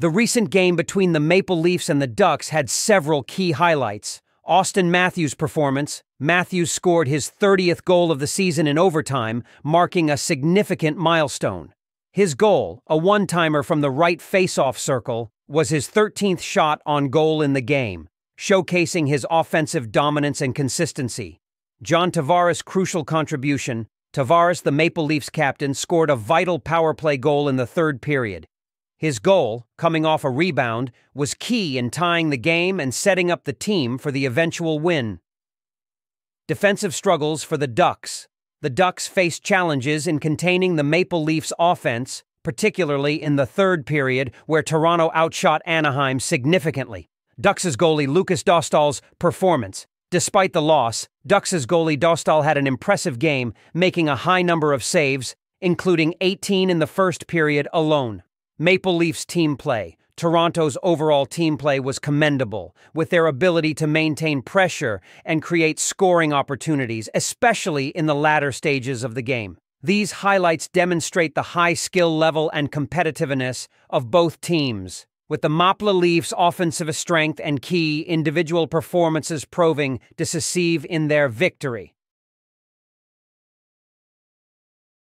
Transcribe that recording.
The recent game between the Maple Leafs and the Ducks had several key highlights. Auston Matthews' performance. Matthews scored his 30th goal of the season in overtime, marking a significant milestone. His goal, a one timer from the right face-off circle, was his 13th shot on goal in the game, showcasing his offensive dominance and consistency. John Tavares' crucial contribution. Tavares, the Maple Leafs captain, scored a vital power play goal in the third period. His goal, coming off a rebound, was key in tying the game and setting up the team for the eventual win. Defensive struggles for the Ducks. The Ducks faced challenges in containing the Maple Leafs offense, particularly in the third period where Toronto outshot Anaheim significantly. Ducks' goalie Lukas Dostal's performance. Despite the loss, Ducks' goalie Dostal had an impressive game, making a high number of saves, including 18 in the first period alone. Maple Leafs team play. Toronto's overall team play was commendable, with their ability to maintain pressure and create scoring opportunities, especially in the latter stages of the game. These highlights demonstrate the high skill level and competitiveness of both teams, with the Maple Leafs' offensive strength and key individual performances proving decisive in their victory.